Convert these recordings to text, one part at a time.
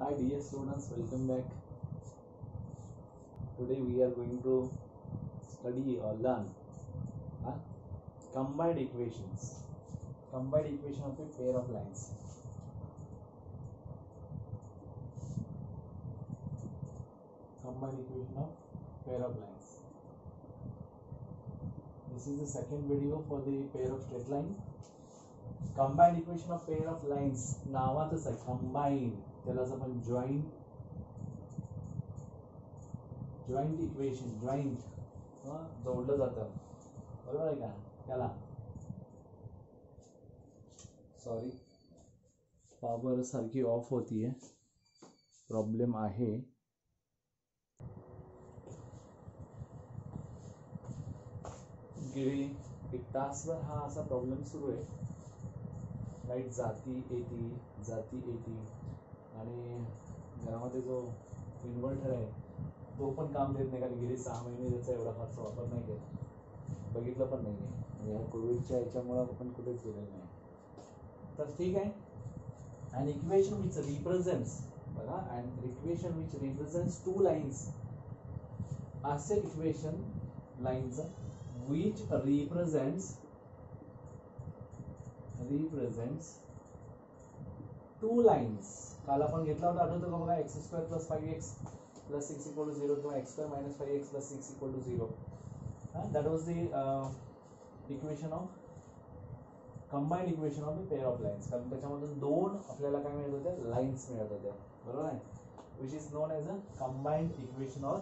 Hi dear students, welcome back. Today we are going to study or learn huh? combined equations. Combined equation of a pair of lines. Combined equation of pair of lines. This is the second video for the pair of straight line. Combined equation of pair of lines. Now what is a combined? Joint joint equation joint जोडलं जातं. बरोबर आहे का? Sorry power सारखी off होतीये. Problem आहे. गेली एक तासभर हा असा प्रॉब्लेम सुरू आहे. लाईट जाती, येते जाती, येते. आणि घरामध्ये जो इन्व्हर्टर आहे तो पण काम देत नाही. कारण गेली सहा महिने त्याचा एवढा फारसा वापर नाही केला. बघितलं पण नाही आहे या कोविडच्या याच्यामुळं आपण कुठेच गेलेलं नाही. तर ठीक आहे. अँड इक्वेशन विच रिप्रेझेंट्स बघा and equation which represents two lines असे equation लाईनचं which represents represents two lines काल आपण घेतला होता आठवतो का बघा X square plus five X plus six equal to zero किंवा X square minus five X plus six equal to zero that was the equation of combined equation of the pair of lines कारण त्याच्यामधून दोन आपल्याला काय मिळत होत्या lines मिळत होत्या बरोबर आहे? Which is known as a combined equation or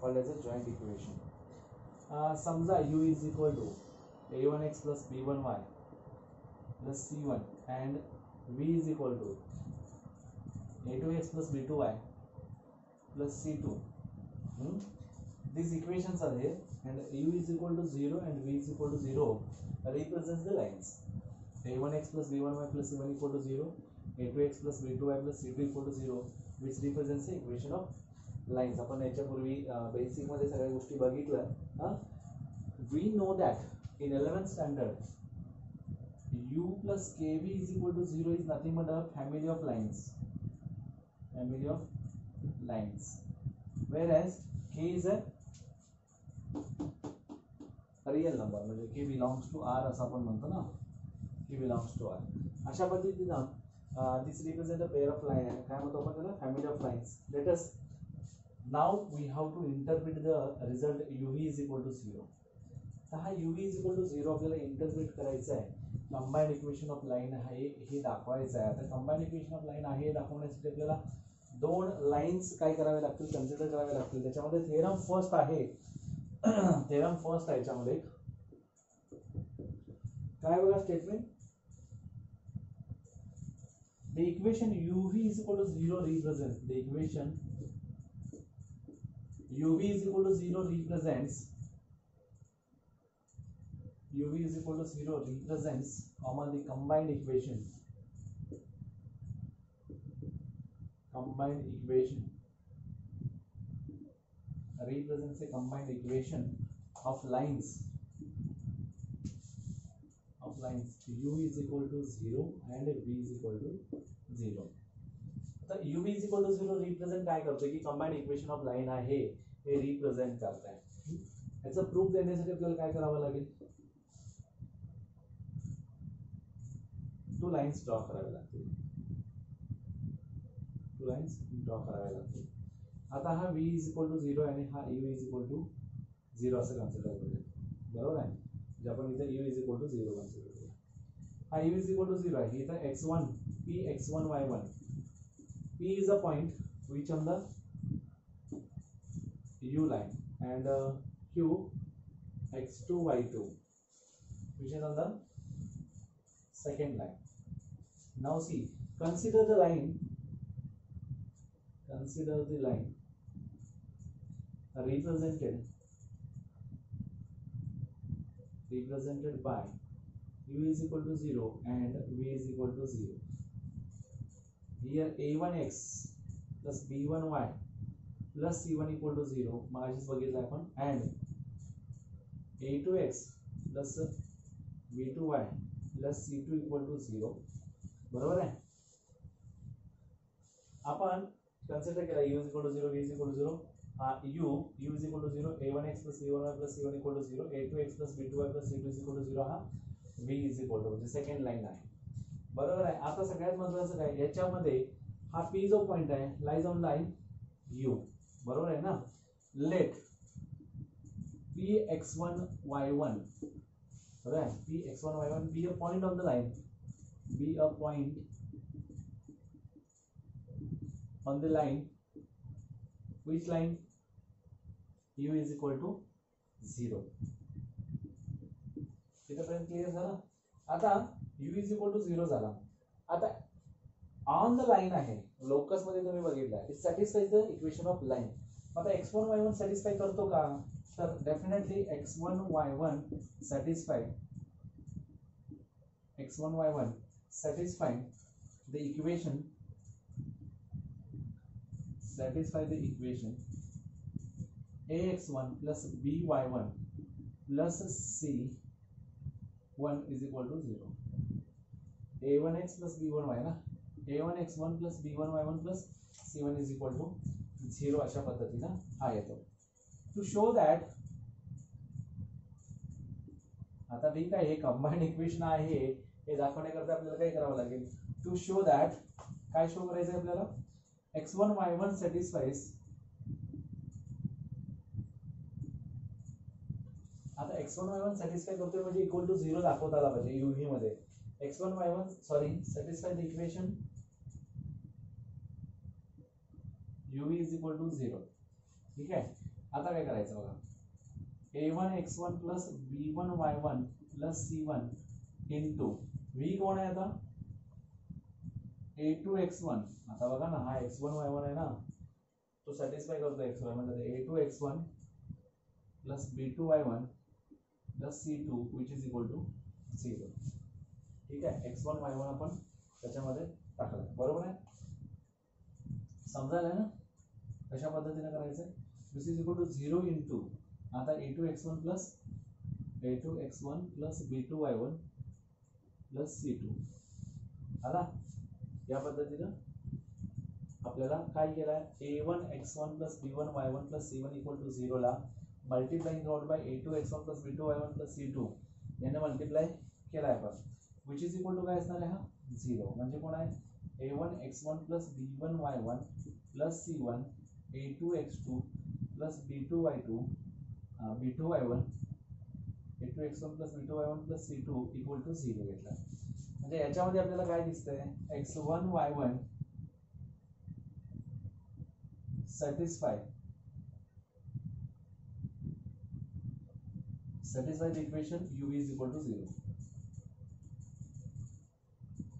called as a joint equation समजा U is equal to A one X plus B one Y plus c1 and v is equal to a2x plus b2y plus c2 hmm? these equations are here and u is equal to 0 and v is equal to 0 represents the lines a1x plus b1y plus c1 equal to 0 a2x plus b2y plus c2 equal to 0 which represents the equation of lines आपण याच्यापूर्वी बेसिकमध्ये सगळ्या गोष्टी बघितल्या we know that in 11th standard u plus kv is equal to 0 is nothing but a family of lines family of lines whereas k is a real number म्हणजे k belongs to r असं आपण म्हणतो ना k belongs to r अशा पद्धतीनं this represent a pair of line आहे काय म्हणतो आपण त्याला family of lines let us now we have to interpret the result U V is equal to zero तर हा U V is equal to zero आपल्याला इंटरप्रिट करायचं आहे कंबाईंड इक्वेशन ऑफ़ लाईन आहे, हे दाखवायचं आहे. आता कंबाईंड इक्वेशन ऑफ़ लाईन आहे हे दाखवण्यासाठी आपल्याला दोन लाईन्स काय करावे लागतील? कन्सिडर करावे लागतील. त्याच्यामध्ये थेरम फ़र्स्ट आहे. थेरम फ़र्स्ट आहे याच्यामध्ये काय बघा statement the equation uv is equal to 0 represents. The equation uv is equal to 0 represents uv is equal to 0 represents comma the combined equation combined equation represents a combined equation of lines of lines u is equal to 0 and v is equal to 0 तर u is equal to 0 represent काय करतोय की combined equation of line आहे हे represent करताय याचं proof देण्यासाठी आपल्याला काय करावं लागेल टू लाईन्स ड्रॉ करावे लागतील टू लाईन्स ड्रॉ करावे लागतील आता हा v is equal to zero आणि हा u is equal to zero असं कन्सिडर करूया बरोबर आहे म्हणजे आपण इथे u is equal to zero consider करूया हा u is equal to zero आहे इथं X one P X one Y one P is a point which on the u line and uh, q x2 y2 which is on the second line now see consider the line consider the line represented represented by u is equal to 0 and v is equal to 0 here a1x plus b1y plus C one equal to zero मागाशीच बघितलं आपण and A two X plus B two Y plus C two equal to zero बरोबर आहे? आपण consider केला U is equal to zero V is equal to zero U U is equal to zero A one X plus B one Y plus C one equal to zero A two X plus B two Y plus C two is equal to zero हा V is equal to म्हणजे second line आहे. बरोबर आहे? आता सगळ्यात महत्वाचं काय? याच्यामध्ये हा पी जो पॉइंट आहे लाईज ऑन लाईन यू बरोबर आहे ना? Let P X one Y one बरोबर आहे? P X one Y one be a point on the line be a point on the line. Which line? U is equal to 0 इथपर्यंत clear झालं आता u is equal to 0 झाला आता on the line आहे. Locus मध्ये तुम्ही बघितलं it satisfies the equation of line आता X one Y one satisfy तर definitely X one Y one satisfy X one Y one satisfy the equation satisfy the equation ax1 plus by1 plus c1 is equal to 0 a1x plus b1y ना a1x1 plus b1y1 plus c1 is equal to 0 अशा पद्धतीनं हा येतो to show that आता ठीक आहे हे combined equation आहे हे दाखवण्याकरता आपल्याला काय करावं लागेल? टू शो दॅट काय शो करायचं आहे आपल्याला? X one Y one satisfies आता X one Y one satisfy करतोय म्हणजे इक्वल टू झिरो दाखवता आला पाहिजे यू व्ही मध्ये. X one Y one sorry satisfy the equation U V is equal to zero ठीक आहे? आता काय करायचं बघा? A one X one plus B one Y one plus C one into V कोण आहे आता? ए टू एक्स वन आता बघा ना हा एक्स वन वाय वन आहे ना. तो सॅटिस्फाय करतो एक्स वाय म्हणजे A two X one plus B two Y one plus C two which is equal to zero ठीक आहे? एक्स वन वाय वन आपण त्याच्यामध्ये टाकलं. बरोबर आहे? समजायला ना? कशा पद्धतीने करायचं this is equal to zero into आता A two X one plus A two X one plus B two Y one plus C two आला? या पद्धतीनं आपल्याला काय केलं आहे A one X one plus B one Y one plus C one equal to झिरोला multiplying out by A two X one plus B two Y one plus C two याने multiply केला आहे आपण विच इज़ इक्वल टू काय असणार आहे हा? Zero म्हणजे कोण आहे? A one X one plus B one Y one plus C one A two X two plus B two Y two B two Y one A two X one plus B two Y one plus C two equal to zero घेतला. म्हणजे याच्यामध्ये आपल्याला काय दिसतंय? X one Y one satisfy satisfy equation U is equal to zero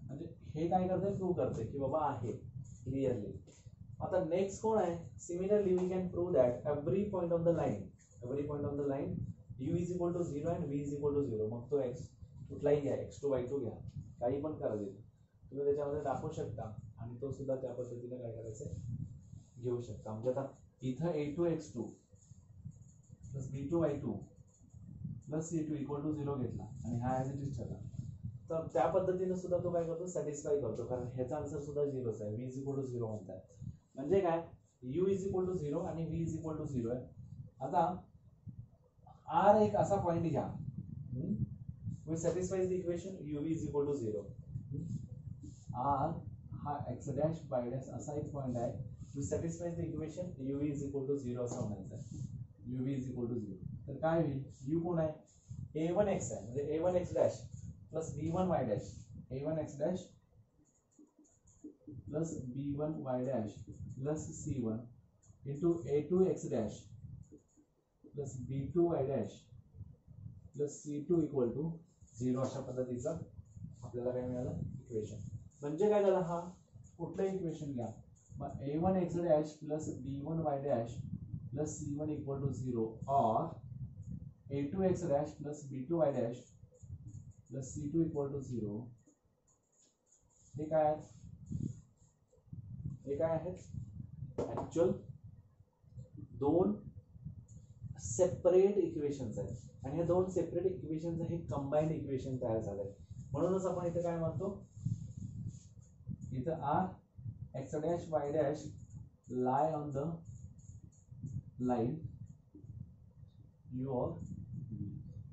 म्हणजे हे काय करते प्रूव्ह करते की बाबा आहे क्लिअरली आता नेक्स्ट कोण आहे? Similarly we can prove that every point of the line every point of the line U is equal to zero and V is equal to zero मग तो एक्स कुठलाही घ्या एक्स टू वाय two घ्या. काही पण करा देईल तुम्ही त्याच्यामध्ये दाखवू शकता. आणि तो सुद्धा त्या पद्धतीने काय करायचं आहे घेऊ शकता. म्हणजे आता इथं A two X two plus B two Y two plus C two equal to zero घेतला. आणि हा ॲज इट इज ठरला. तर त्या पद्धतीने सुद्धा तो काय करतो? सॅटिस्फाय करतो. कारण ह्याचा आन्सर सुद्धा झिरोच आहे. V is equal to zero म्हणतात. म्हणजे काय? U is equal to zero आणि V is equal to zero आहे. आता आर एक ऐसा पॉइंट या वो satisfies the equation U V equal to zero are हा एक्स डैश वाई डैश ऐसा एक पॉइंट है। To satisfies the equation U V equal to zero असा होना है U V equal to zero तो क्या हुई यू कौन है? ए वन एक्स है। मतलब A one X dash plus B one Y dash A one X dash plus B one Y dash plus C one into A two X dash plus B b2y dash plus C two equal to zero अशा पद्धतीचा आपल्याला काय मिळालं? Equation म्हणजे काय झालं हा? कुठलं इक्वेशन घ्या? मग A one X dash plus B one Y dash plus C one equal to zero or A two X dash plus B two Y dash plus C two equal to zero हे काय आहेत? हे काय आहेत? Actual दोन separate equations आहेत. आणि या दोन separate equations हे कंबाईंड इक्वेशन तयार झालंय म्हणूनच आपण इथं काय म्हणतो? इथं are X dash Y dash lie on the line U or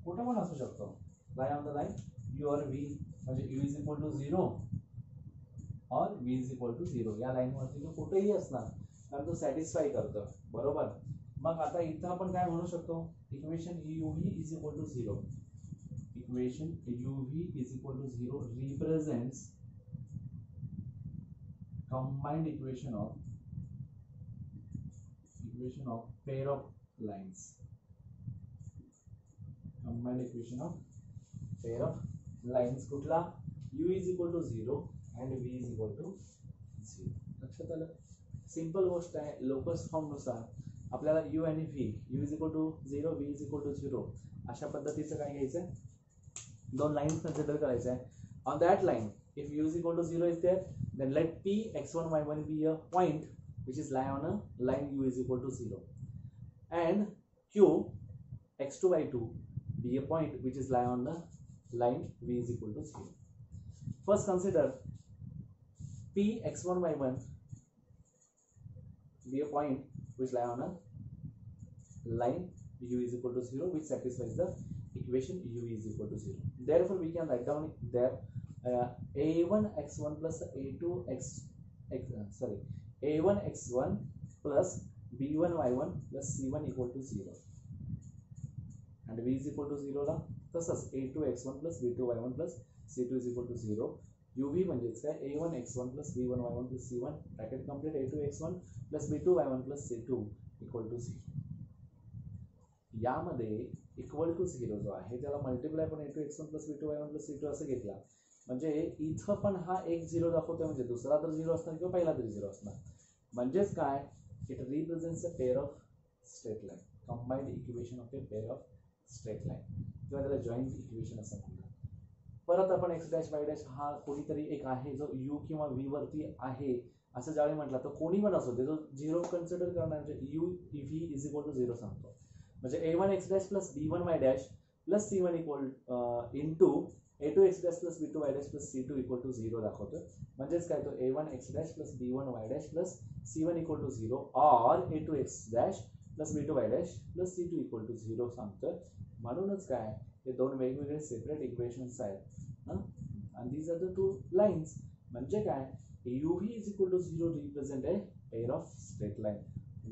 कुठं पण असू शकतो. Lie on the line U or V म्हणजे U is equal to zero or V is equal to zero या लाईनवरती तो कुठेही असणार. कारण तो सॅटिस्फाय करतो. बरोबर? मग आता इतना अपन का equation U V is equal to zero equation U V is equal to zero represents combined equation of equation of pair of lines combined equation of pair of lines कुछ U is equal to zero and V is equal to zero लक्ष्य आल? Simple गोष्ट है locus form नुसार आपल्याला u आणि v u is equal to 0 v is equal to 0 अशा पद्धतीचं काय घ्यायचं आहे दोन लाईन्स कन्सिडर करायचं आहे on that line if u is equal to 0 is there then let p x1 y1 be a point which is lie on a line u is equal to 0 and q x2 y2 be a point which is lie on the line v is equal to 0 first consider p x1 y1 be a point which lie on a line u is equal to 0 which satisfies the equation u is equal to 0 therefore we can write down there uh, a1 x1 plus a2 x, x uh, sorry a1 x1 plus b1 y1 plus c1 equal to 0 and v is equal to 0 la plus a2 x1 plus b2 y1 plus c2 is equal to 0 uv म्हणजेच काय a1 x1 plus b1 y1 plus c1 bracket complete a2 x1 plus b2 y1 plus c2 equal to 0 यामध्ये equal to zero जो आहे त्याला multiply पण A two X one plus B two Y one plus C two असं घेतला. म्हणजे इथं पण हा एक झिरो दाखवतोय, म्हणजे दुसरा तर झिरो असणार किंवा पहिला तरी झिरो असणार. म्हणजेच काय? It represents a pair of straight line combined equation of a pair of straight line किंवा त्याला जॉईंट इक्वेशन असं म्हणतात परत आपण एक्स डॅश वाय डॅश हा कोणीतरी एक आहे जो यू किंवा व्ही वरती आहे असं ज्यावेळी म्हटलं तर कोणी पण असो ते जो झिरो कन्सिडर करणार म्हणजे U V is equal to zero सांगतो म्हणजे A one X dash plus B one Y dash plus C one equal into A two X dash plus B two Y dash plus C two equal to zero दाखवतो म्हणजेच काय तो A one X dash plus B one Y dash plus C one equal to zero or A two X dash plus B two Y dash plus C two equal to zero सांगतोय म्हणूनच काय हे दोन वेगवेगळे separate equations आहेत हाँ आणि these are the two lines म्हणजे काय U V is equal to zero represent a pair of straight line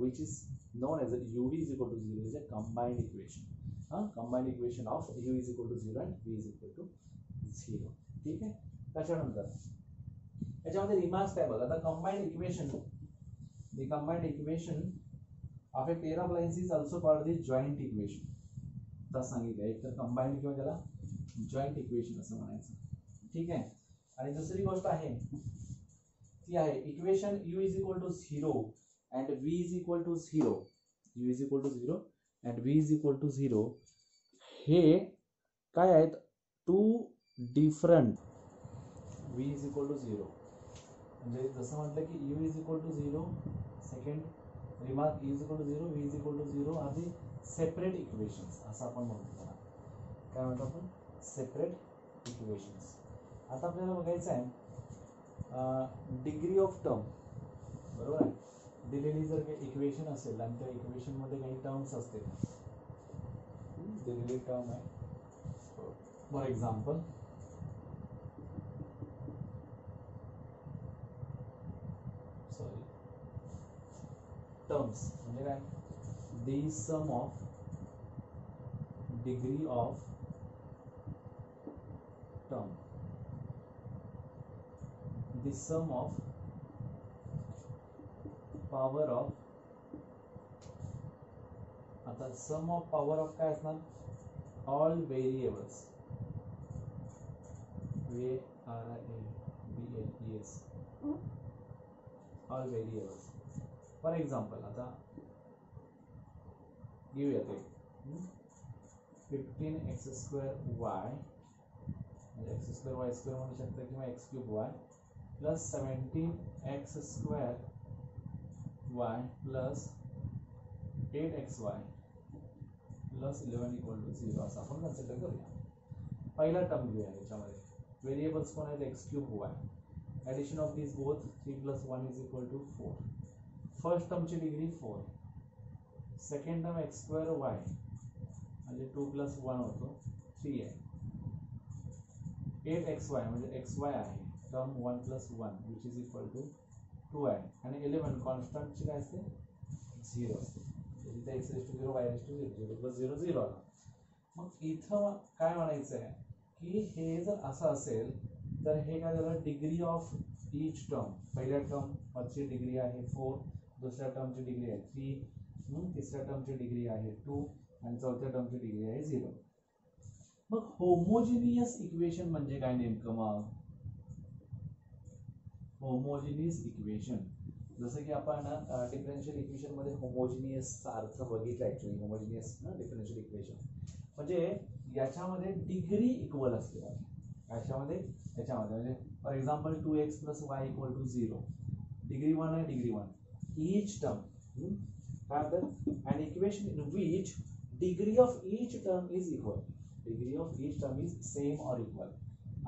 which is known as a uv is equal to 0 is a combined equation huh? combined equation of u is equal to 0 and v is equal to 0 ठीक आहे त्याच्यानंतर याच्यामध्ये remarks काय बघा आता combined equation the combined equation of a pair of lines is also called the joint equation तर सांगितलं एक तर कंबाईंड किंवा त्याला जॉईंट इक्वेशन असं म्हणायचं ठीक आहे आणि दुसरी गोष्ट आहे ती आहे equation u is equal to zero and v is equal to 0 u is equal to 0 and v is equal to 0 हे, काय आहेत two different v is equal to 0 म्हणजे जसं म्हटलं की u is equal to 0 second remark equal to 0 v is equal to 0 are the separate equations असं आपण म्हणतो त्याला. काय म्हणतो आपण? सेपरेट इक्वेशन्स आता आपल्याला बघायचं आहे डिग्री ऑफ टर्म बरोबर आहे? दिलेली जर काही इक्वेशन असेल आणि त्या इक्वेशनमध्ये काही टर्म्स असतील दिलेली टर्म आहे. फॉर एक्झाम्पल सॉरी टर्म्स म्हणजे काय? the sum of degree of term the sum of power of आता सम ऑफ पॉवर ऑफ काय असणार all variables V R I A B L E S all variables for example आता घेऊया ते fifteen x square y x square y square म्हणू शकता किंवा x cube y plus seventeen x square y plus eight x y plus eleven equal to zero असं consider करूया पहिला term घेऊया याच्यामध्ये variables x cube y addition of these both 3 plus 1 is equal to 4 first term ची degree 4 second term x square y म्हणजे two plus one होतो three आहे. Eight x वाय म्हणजे एक्स वाय आहे term one plus one which is equal to two आहे. आणि 11 कॉन्स्टंटची काय असते? झिरो असते. तिथे x raise to zero y raise to zero zero plus zero zero आला. मग इथं काय म्हणायचं आहे की हे जर असं असेल तर हे काय झालं? डिग्री ऑफ ईच टर्म पहिल्या टर्मची डिग्री आहे फोर दुसऱ्या टर्मची डिग्री आहे थ्री तिसऱ्या टर्मची डिग्री आहे टू आणि चौथ्या टर्मची डिग्री आहे झिरो मग होमोजिनियस इक्वेशन म्हणजे काय नेमकं मग? होमोजिनियस इक्वेशन जसं की आपण डिफरन्शियल इक्वेशनमध्ये होमोजिनियसचा अर्थ बघितला ऍक्च्युली होमोजिनियस डिफरन्शियल इक्वेशन म्हणजे याच्यामध्ये डिग्री इक्वल असते याच्यामध्ये याच्यामध्ये. म्हणजे for example two x plus y equal to zero degree one आहे degree one each term equation in which degree of each term is equal degree of each term is same और equal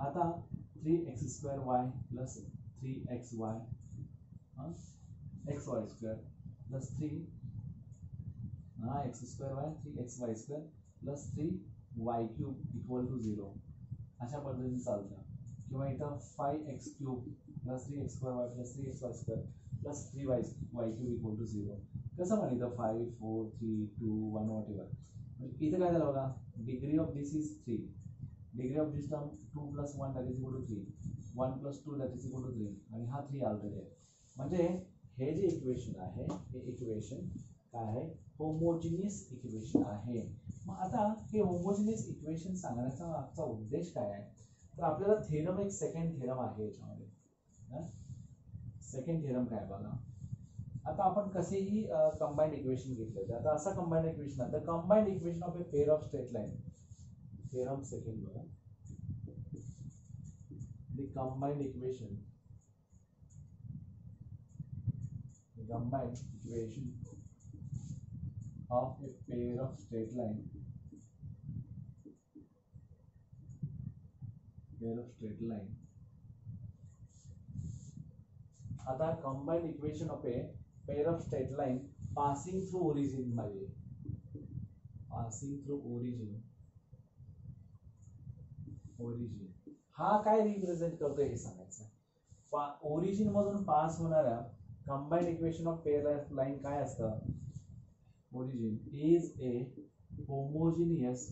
आता three x square y plus three x y x y square plus three हा x square y three x y square plus three y cube equal to zero अशा पद्धतीने चालतं किंवा इथं five x cube plus three x square y plus three x y square plus three y y cube equal to zero कसं इथं five four three two one whatever म्हणजे इथं काय degree of this is three degree of this term two plus one that is equal to three one plus two that is equal to three आणि हा three already आहे म्हणजे हे जे equation आहे हे इक्वेशन काय आहे होमोजिनियस इक्वेशन आहे मग आता, हे होमोजिनियस इक्वेशन सांगण्याचा मागचा उद्देश काय आहे? तर आपल्याला थेरम एक सेकंड थेरम आहे याच्यामध्ये. सेकंड थेरम काय बघा? आता आपण कसेही कंबाईंड इक्वेशन घेतले आता कंबाईंड इक्वेशन आहे तर combined equation of a pair of straight line theorem second बघा the combined equation combined equation of a pair of straight line. Pair of straight line. आता combined equation of a pair of straight line passing through origin मध्ये passing through origin. Origin. हा काय represent करतोय हे सांगायचं origin मधून pass होणाऱ्या combined equation of pair of line काय असतं? Origin is a homogeneous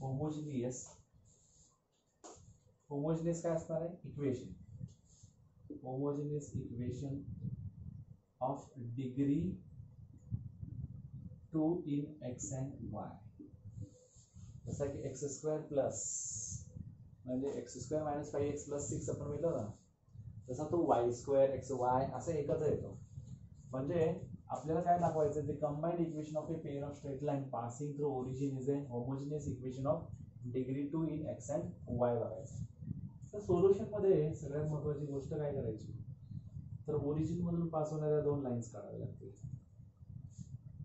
homogeneous homogeneous काय असणार आहे? Equation homogeneous equation of degree two in x and y जसा की x square plus x square minus five x plus six आपण मिळलं ना तसा तो वाय स्क्वेअर एक्स वाय असं एकत्र येतो combined equation of a pair of straight line passing through origin is a homogeneous equation of degree two in x and y बघायचं तर सोल्युशनमध्ये सगळ्यात महत्वाची गोष्ट काय करायची? तर ओरिजिन मधून पास होणाऱ्या दोन लाईन्स काढाव्या लागतील.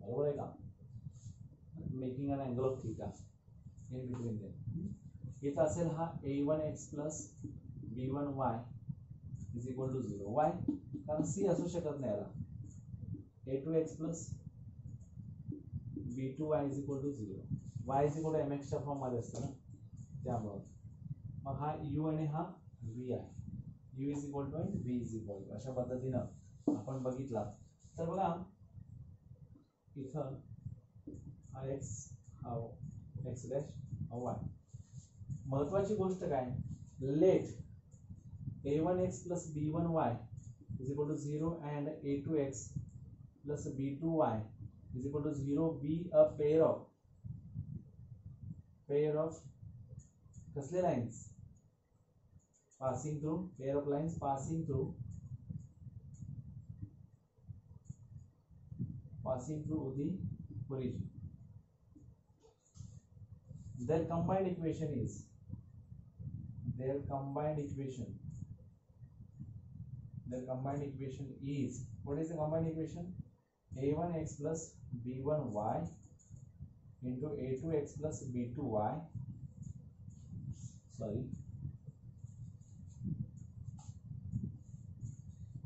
बरोबर आहे का? Making an angle of theta in between them इथं असेल हा a one x plus b one y is equal to zero y कारण सी असू शकत नाही याला a two x plus b two y is equal to zero y is equal to m एक्सच्या फॉर्ममध्ये असतं ना? त्यामुळं. मग हा यू आणि हा व्ही आहे. U is equal to and v is equal to अशा पद्धतीनं आपण बघितला. तर बघा इथं हा एक्स हा एक्स डॅश हा वाय महत्वाची गोष्ट काय? Let a one x plus b one y is equal to zero and a two x plus b two y is equal to zero be a pair of pair of कसले lines passing through pair of lines passing through passing through the origin their combined equation is their combined equation their combined equation is what is the combined equation a1x plus b1y into a2x plus b2y sorry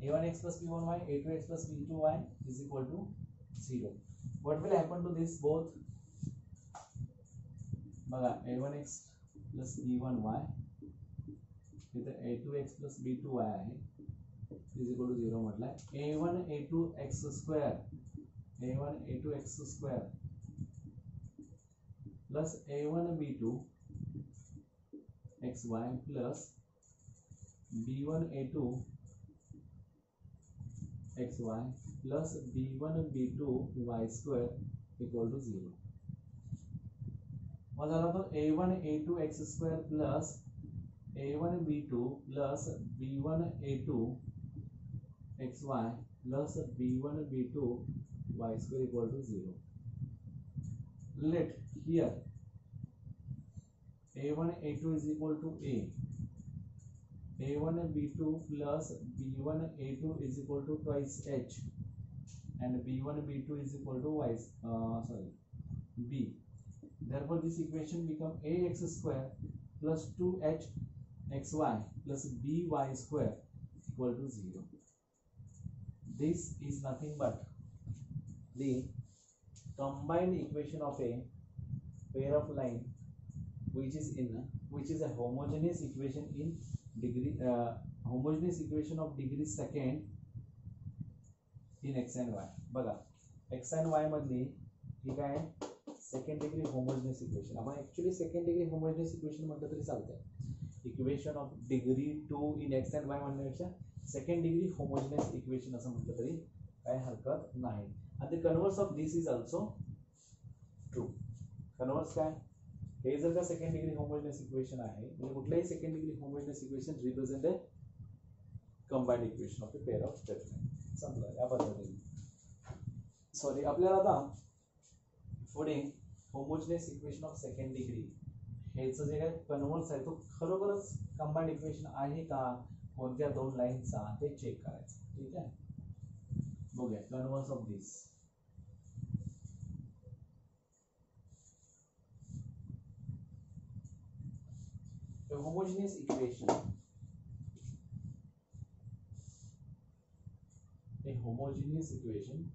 a1x plus b1y a2x plus b2y is equal to 0 what will happen to this both बघा a1x plus b1y तिथे a2x plus b2y आहे is equal to zero म्हटलं आहे a one a two x square a one a two x square plus a one b two xy plus b1 a2 xy plus b1 b2 y square equal to 0 मग झाला तो a1 a2 x square plus a1 b2 plus b1 a2 xy plus b1 b2 y square equal to 0 let here a1 a2 is equal to a. A1 b2 plus b1 a2 is equal to twice h. And b1 b2 is equal to y uh, sorry b. Therefore this equation become ax square plus 2h xy plus by square equal to 0 this is nothing but the combined equation of a pair of line which is in which is a homogeneous equation in degree uh, homogeneous equation of degree second in x and y. बघा x and y मधली ही काय second degree homogeneous equation आपण actually second degree homogeneous equation म्हटलं तरी चालतंय. Equation of degree two in x and y म्हणण्यापेक्षा second degree homogeneous equation असं म्हटलं तरी काय हरकत नाही. आणि converse of this is also true converse काय? हे का सेकंड डिग्री होमोजिनियस इक्वेशन आहे, म्हणजे कुठल्याही second degree homogeneous equation represent a combined equation of pair of statement समजा या पद्धतीने. सॉरी आपल्याला आता पुढे homogeneous equation of second degree ह्याचं जे काय कन्वर्स आहे तो खरोखरच कंबाईंड इक्वेशन आहे का? कोणत्या दोन लाईनचा ते चेक करायचं. ठीक आहे? बघूया converse of this a homogeneous equation a homogeneous equation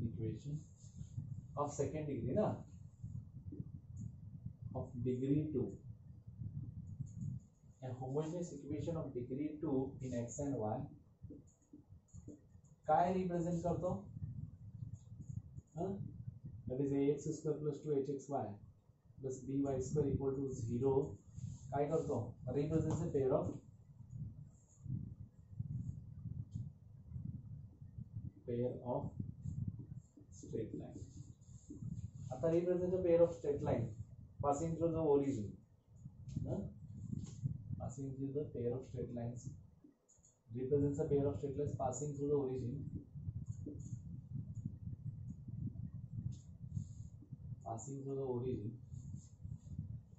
equation of second degree na of degree 2 a homogeneous equation of degree 2 in x and y काय रिप्रेझेंट करतो that is ax square plus two h x y plus b y square equal to zero काय करतो represents a pair of pair of straight line. आता a pair of straight line passing through the origin. Huh? Passing through the pair of straight lines represents a pair of straight lines passing through the origin. Passing through the origin.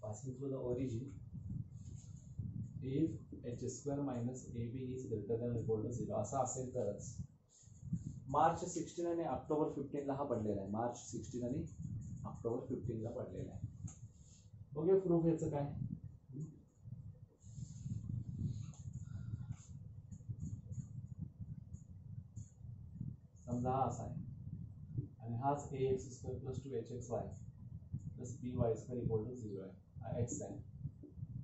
Passing through the origin. If h square minus ab is greater than or equal to zero असा असेल तरच March sixteen आणि October फिफ्टीनला हा पडलेला आहे. March sixteen आणि October फिफ्टीनला पडलेला आहे. बघूया प्रूफ याचं काय. समजा हा असा आहे. आणि हाच a x square plus two h x y plus b y square equal to zero आहे. एक्स आहे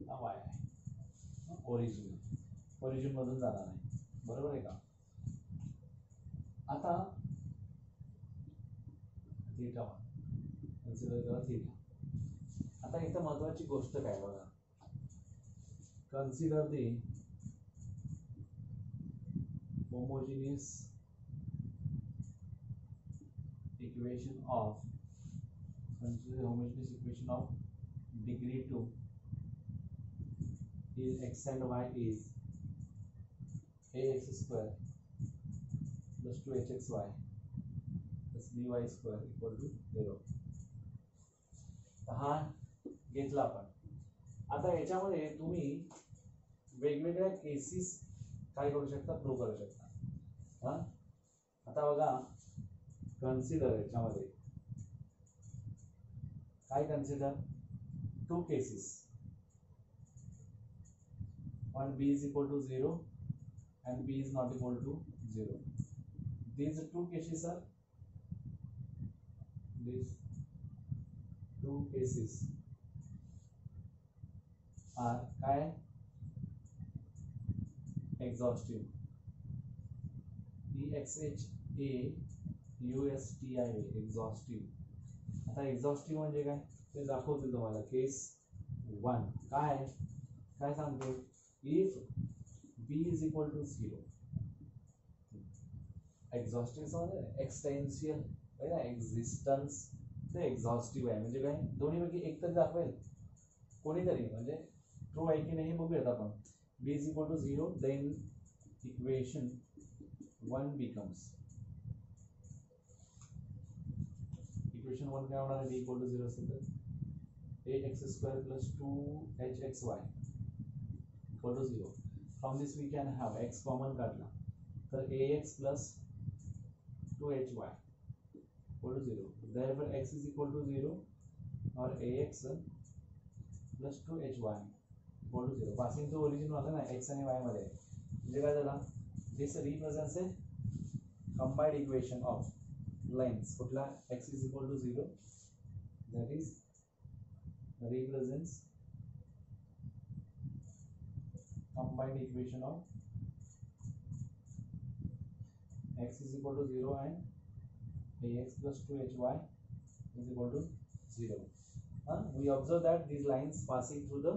हा वाय आहे ओरिजिन ओरिजिनमधून जाणार नाही बरोबर आहे का? आता थिटा कन्सिडर करा थिटा आता इथं महत्त्वाची गोष्ट काय बघा? Consider the homogeneous equation of consider the equation of degree 2 is x and y is ax square plus 2hxy plus by square equal to 0 हा घेतला आपण. आता याच्यामध्ये तुम्ही वेगवेगळ्या केसेस काय करू शकता? प्रूव्ह करू शकता. हां? आता बघा कन्सिडर याच्यामध्ये. काय consider two cases when b is equal to 0 and b is not equal to 0 these two cases are these two cases are काय exhaustive E X H A U S T I A exhaustive आता exhaustive म्हणजे काय ते दाखवते तुम्हाला case one काय काय सांगते if b is equal to zero exhaustive म्हणजे एक्सटेन्शियल ना एक्झिस्टन्स ते एक्झॉस्टिव्ह आहे म्हणजे काय दोन्हीपैकी एक तरी दाखवेल कोणीतरी म्हणजे ट्रू आहे की नाही बघूयात आपण. B is equal to zero then equation one becomes equation one काय होणार आहे बी इक्वल टू झिरो असेल तर? A x square plus two h x y equal to zero from this we can have x common काढला तर plus two h y equal to zero therefore, x is equal to 0 or ax plus 2hy equal to 0 passing to origin वाला ना, x आणि y मध्ये म्हणजे काय झालं this represents a combined equation of lines कुठला x is equal to 0 that is represents combined equation of x is equal to 0 and ax plus 2hy is equal to 0. Uh, we observe that these lines passing through the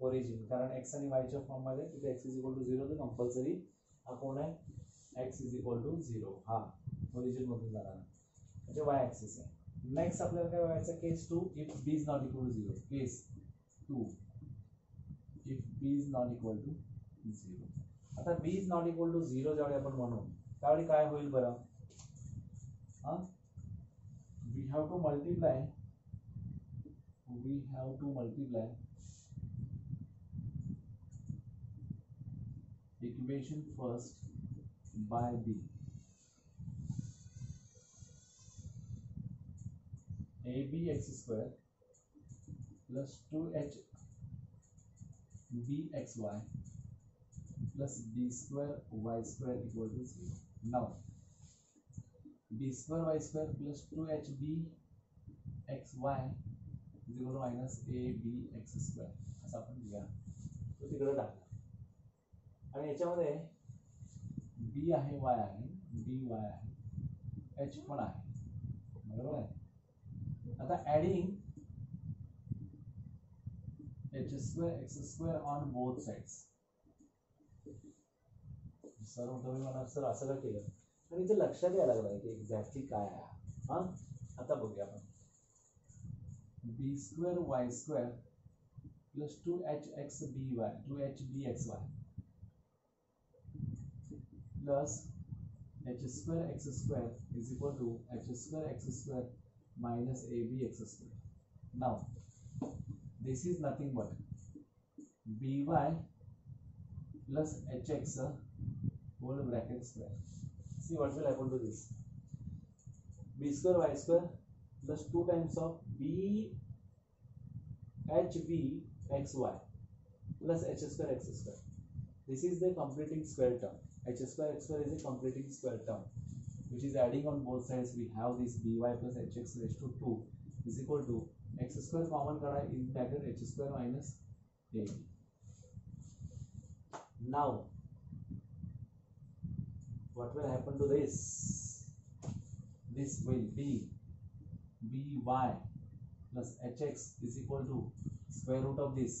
origin कारण x आणि y च्या form मध्ये तिथे x is equal to 0 तर compulsory हा कोण आहे x is equal to 0 हा ओरिजिन मधून जाणारा म्हणजे y ऍक्सिस आहे नेक्स्ट अपने क्या बताया था case two if b is not equal to zero case two if b is not equal to zero अतः b is not equal to zero जावे अपन मानो तावड़ी काय होइल बरा हाँ? We have to multiply we have to multiply equation first by b to multiply equation first by b ab x square plus 2h bxy plus b square y square equal to 0 now b square y square plus 2hb xy is equal to minus ab x square असं आपण लिहा तो तिकडे टाकला आणि याच्यामध्ये b आहे y आहे b y आहे h पण आहे बरोबर आहे आता adding h square x square on both sides sir तुम्ही म्हणा सर असं का केलं आणि इथे लक्षात यायला लागलं की एक्झॅक्टली काय आहे हाँ? आता बघूया आपण b square y square plus two h x b y two h b x y plus h square x square is equal to h square x square minus AB x square. Now, this is nothing but BY plus HX whole bracket square. See what will happen to this? B square Y square plus 2 times of B HB XY plus H square X square. This is the completing square term. H square X square is a completing square term which is adding on both sides we have this by plus hx raised to 2 is equal to x square common kada in bracket h square minus a now what will happen to this this will be by plus hx is equal to square root of this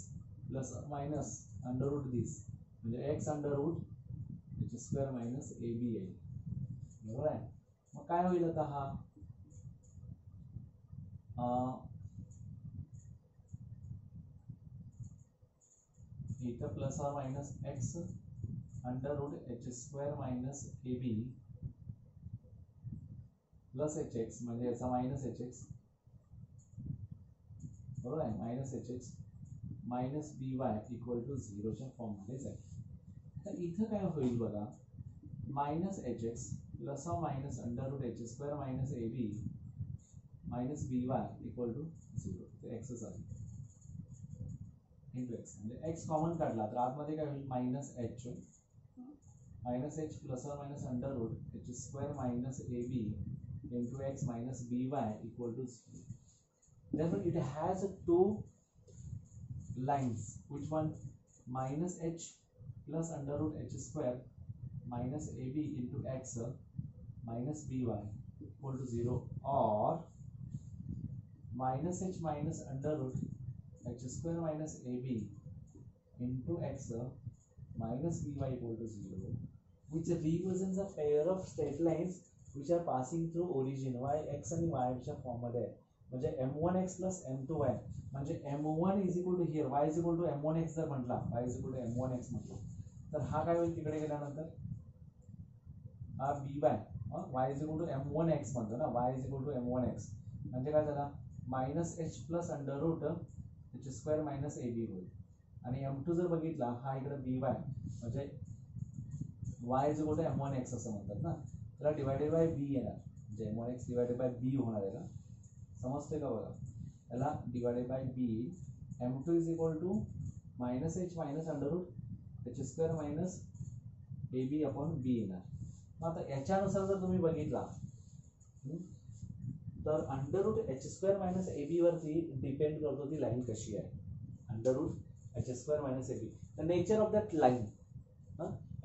plus or minus under root this म्हणजे x under root h square minus ab येईल बरोबर आहे मग काय होईल आता हा? इथं plus or minus x under root h square minus a b plus h x म्हणजे याचा मायनस एच एक्स बरोबर आहे? Minus h x minus b y equal to झिरोच्या फॉर्ममध्येच आहे तर इथं काय होईल बघा? Minus h x plus or minus under root H square minus A B minus B Y equal to zero ते एक्सच आहे इंटू एक्स म्हणजे एक्स कॉमन काढला तर आतमध्ये काय होईल minus H minus H plus or minus under root H square minus A B into X minus B Y equal to therefore it has two lines which one minus h plus under root h square minus ab into x uh, minus by equal to 0 or minus h minus under root h square minus ab into x uh, minus by equal to 0 which represents a pair of straight lines which are passing through origin y x आणि y च्या form मध्ये आहे म्हणजे m one x plus m two y म्हणजे m one is equal to here y is equal to m one x जर म्हटला y is equal to m one x म्हटलं तर हा काय होईल तिकडे गेल्यानंतर हा b by y is equal to m one x म्हणतो ना y is equal to m one x म्हणजे काय झाला? Minus h plus under root h square minus a b होईल आणि एम टू जर बघितला हा इकडे बी वाय म्हणजे y is equal to m one x असं म्हणतात ना. त्याला डिवायडेड बाय बी येणार. म्हणजे m one x divided by b होणार आहे ना. समजते का बघा? याला divided by b m two is equal to minus h minus under root h square minus a b upon b येणार. आता याच्यानुसार जर तुम्ही बघितला तर under root h square minus a b वरती डिपेंड करतो ती लाईन कशी आहे. Under root h square minus a b the nature of that line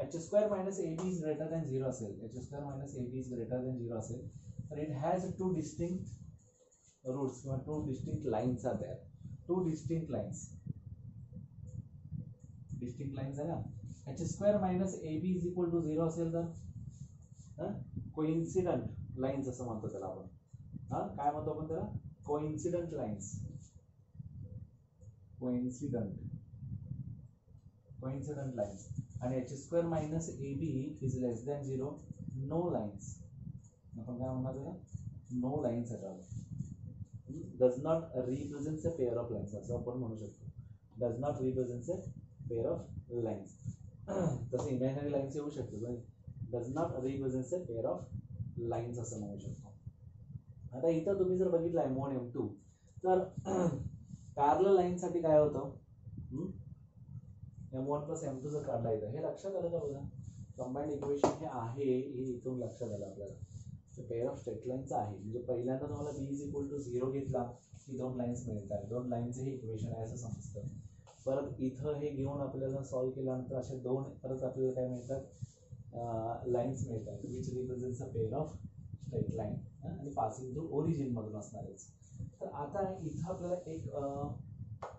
h square minus a b is greater than zero असेल. H square minus a b is greater than zero असेल. तर it has two distinct roots किंवा two distinct lines are there two distinct lines distinct lines आहे ना. H square minus a b is equal to zero असेल तर? Coincident lines असं म्हणतो त्याला आपण. हा? काय म्हणतो आपण त्याला? Coincident lines coincident coincident lines आणि h square minus a b is less than zero no lines आपण काय म्हणणार त्याला? No lines at all does not represents a pair of lines असं आपण म्हणू शकतो. Does not represents a pair of lines तसं इमॅजिनरी लाईन्स येऊ शकतो does not represents a pair of lines असं म्हणू शकतो. आता इथं तुम्ही जर बघितलं एम वन एम टू तर पॅरल लाईनसाठी काय होतं? M one plus M two जर काढला येतं हे लक्षात आलं का बघा? कंबाईंड इक्वेशन हे आहे हे इथून लक्षात आलं आपल्याला. पेअर ऑफ स्ट्रेट लाईनचं आहे. म्हणजे पहिल्यांदा तुम्हाला B is equal to zero घेतला की दोन लाईन्स मिळतात. दोन लाईनचं हे इक्वेशन आहे असं समजतं. परत इथं हे घेऊन आपल्याला सॉल्व्ह केल्यानंतर असे दोन परत आपल्याला काय मिळतात? लाईन्स मिळतात which represents a pair of straight line आणि पासिंग थ्रू ओरिजिनमधून असणारच तर आता इथं आपल्याला एक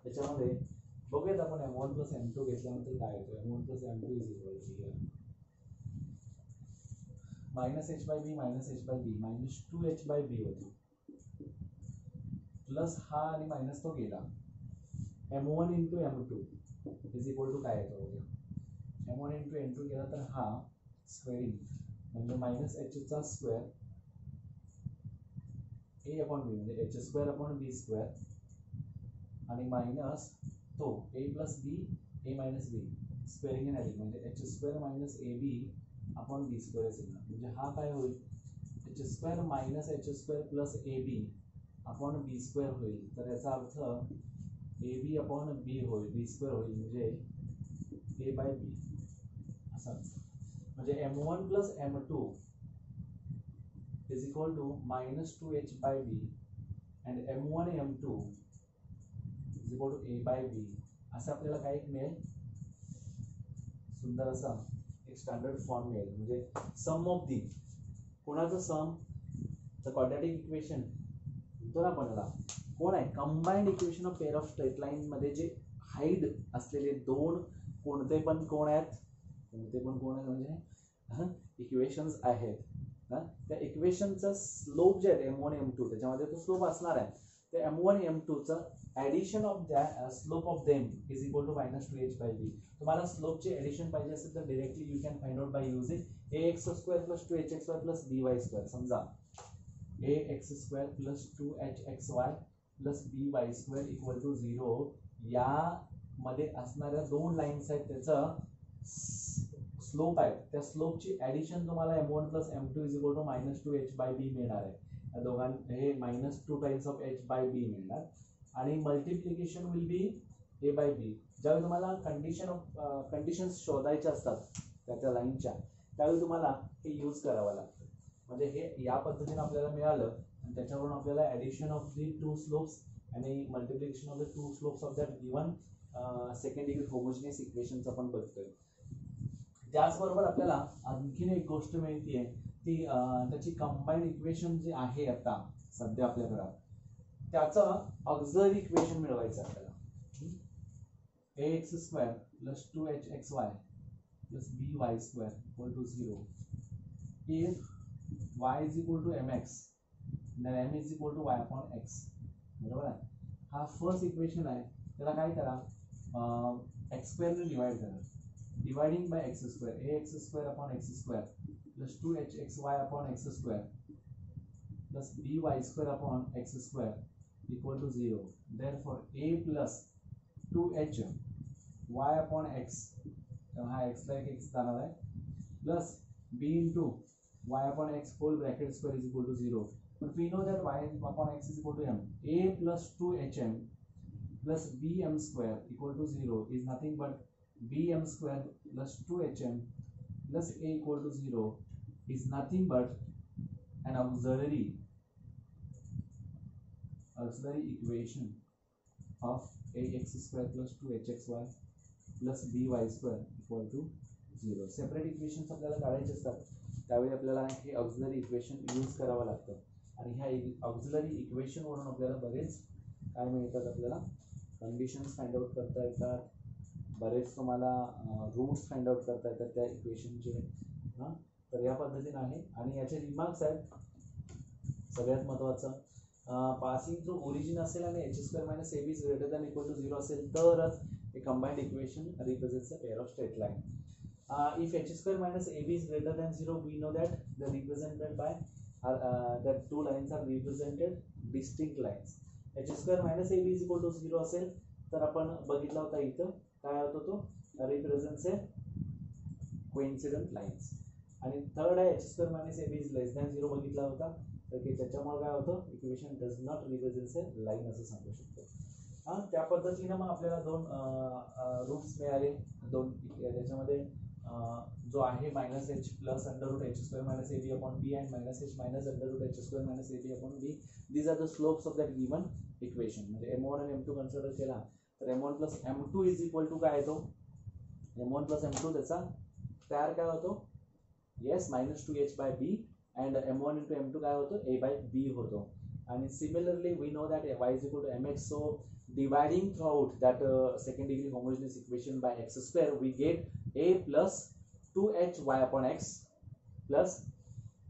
त्याच्यामध्ये बघूयात आपण M one plus M two घेतल्यानंतर काय येतो. M one plus M two is equal to minus H by B minus H by B minus two H by B होती. प्लस हा आणि मायनस तो गेला. M one into M two is equal to काय येतो? M one into M two गेला तर हा स्क्वेअरिंग म्हणजे मायनस एचचा स्क्वेअर ए अपॉन बी म्हणजे H square upon B square आणि मायनस तो A plus B A minus B squaring in adding म्हणजे H square minus A B upon B square येणार म्हणजे हा काय होईल H square minus H square plus A B upon B square होईल तर याचा अर्थ ए बी अपॉन बी होईल बी स्क्वेअर होईल म्हणजे ए बाय बी असाच म्हणजे M one plus M two is equal to minus two H by B and M one M two is equal to A by B असं आपल्याला काय एक मिळेल? सुंदर असा एक स्टँडर्ड फॉर्म मिळेल. म्हणजे सम ऑफ दी कोणाचं सम तर क्वाड्रॅटिक इक्वेशन म्हणतो ना आपण कोण आहे? Combined equation of pair of straight लाईनमध्ये जे हाईड असलेले दोन कोणते पण कोण आहेत? ते पण कोण आहे? म्हणजे इक्वेशन्स आहेत. हां त्या इक्वेशनचा स्लोप जे आहे एम वन एम टू त्याच्यामध्ये तो स्लोप असणार आहे. ते M one M टूचं addition of the slope of them is equal to minus two H by B तुम्हाला स्लोपचे ॲडिशन पाहिजे असेल तर directly you can find out by using A X square plus two H X Y plus B Y square समजा A X square plus two H X Y plus B Y square equal to zero यामध्ये असणाऱ्या दोन lines आहेत त्याचं slope आहेत त्या स्लोपची addition तुम्हाला M one plus M two is equal to minus two H by B मिळणार आहे. या दोघां हे minus two times of H by B मिळणार. आणि multiplication will be A by B ज्यावेळी तुम्हाला कंडिशन ऑफ कंडिशन्स शोधायच्या असतात त्या त्या लाईनच्या त्यावेळी तुम्हाला हे यूज करावं लागतं. म्हणजे हे या पद्धतीने आपल्याला मिळालं आणि त्याच्यावरून आपल्याला addition of the two slopes आणि multiplication of the two slopes of that given second degree homogeneous इक्वेशनचं आपण बघतोय त्याचबरोबर आपल्याला आणखीन एक गोष्ट मिळतीये ती त्याची कंबाईंड इक्वेशन जे आहे आता सध्या आपल्याकडं त्याचं ऑक्झरी इक्वेशन मिळवायचं आपल्याला. A X square plus two H X Y plus B Y square equal to zero if Y is equal to M X then M is equal to Y upon X बरोबर आहे? हा first equation आहे त्याला काय करा? X स्क्वेअरने divide करा. dividing by X square A X square upon X square plus two H X Y upon X square plus B Y square upon X square equal to zero therefore A plus two H Y upon X हा एक्सला एक x जाणार आहे plus B into Y upon X whole bracket square is equal to zero but we know that y upon x is equal to m a plus 2hm plus bm square equal to 0 B M square plus two H M plus A equal to zero is nothing but an auxiliary auxiliary equation of A X square plus two H X Y plus B Y square equal to zero separate equation आपल्याला काढायचे असतात. त्यावेळी आपल्याला हे auxiliary equation use करावं लागतं. आणि ह्या auxiliary इक्वेशनवरून आपल्याला बरेच काय मिळतात आपल्याला? कंडिशन फाइंड आउट करता येतात. बरेच तुम्हाला रूट्स फाइंड आउट करता येतात त्या इक्वेशनचे हां? तर या पद्धतीने आहे. आणि याचे रिमार्क्स आहेत. सगळ्यात महत्त्वाचं पासिंग थ्रू ओरिजिन असेल आणि H square minus A B is greater than equal to zero असेल तरच हे combined equation represents a pair of straight line if H square minus A B is greater than zero we know that the represented by are uh, two lines are represented represented lines H h minus A ab is equal to 0 असेल तर आपण बघितला होता इथं काय होतो तो represents a coincident lines आणि थर्ड आहे H square minus A B is less than zero बघितला होता. तर की त्याच्यामुळे काय होतं? Equation does not represents a line असं सांगू शकतो. हां त्या पद्धतीनं मग आपल्याला दोन रूट्स मिळाले. दोन त्याच्यामध्ये जो आहे minus H plus under root H square minus A B upon B and minus H minus under root H square minus A B upon B these are the slopes of that given equation म्हणजे M one आणि M two consider केला. तर M one plus M two is equal to काय येतो M one plus M two त्याचा तयार काय होतो yes minus two H by B and M one into M two काय होतो ए बाय बी होतो आणि similarly we know that Y is equal to M X so dividing throughout that uh, second degree homogeneous equation by x square we get a plus 2h y upon x plus